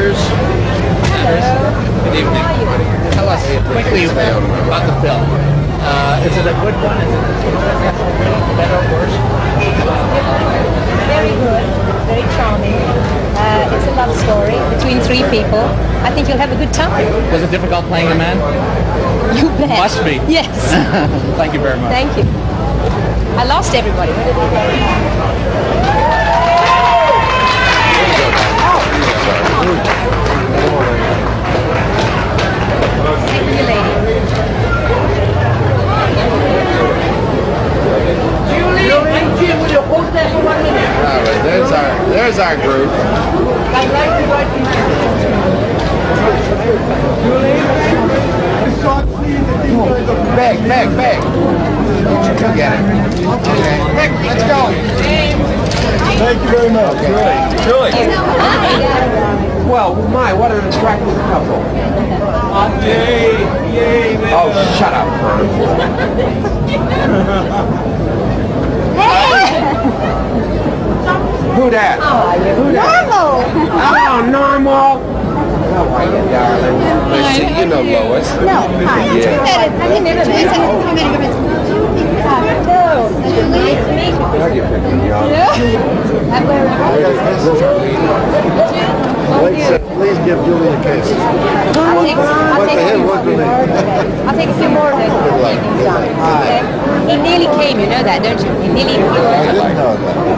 Bruce. Good evening. Tell us quickly about the film. Uh, is it a good one? Is it better or worse? Very good, very charming. Uh, it's a love story between three people. I think you'll have a good time. Was it difficult playing a man? You bet. Must be. Yes. Thank you very much. Thank you. I lost everybody. There's our there's our group. Meg, Meg, Meg. You get it. Okay. Meg, let's go. Thank you very much. Julie. Well, my, what an attractive couple. Uh, yay, yay, man. Oh, shut up, Who that? Oh, who that? Normal. Oh, normal. How are you, darling? Nice to you know Lois. No, hi. Yeah. Have you never met? How many women? No. Nice to meet you. Are you picking me up? I'm Please, please give Julie a kiss. I'll take, I'll take a few more. the name? I'll take a few more then. Evening's. Okay? He nearly came, you know that, don't you? He nearly I didn't know that.